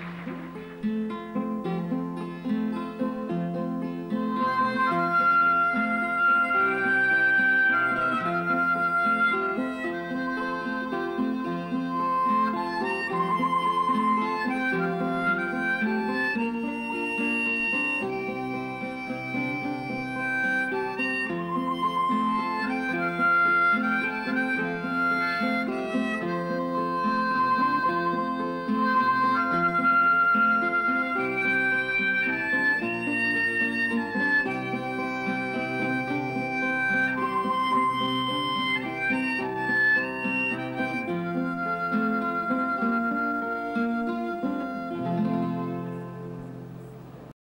Mm-hmm.